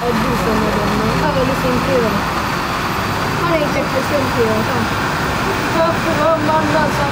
È giusto madonna, cavolo sentivo. Ma lei che ti sentivo, tanto. Oh, mannaggia, fa passare.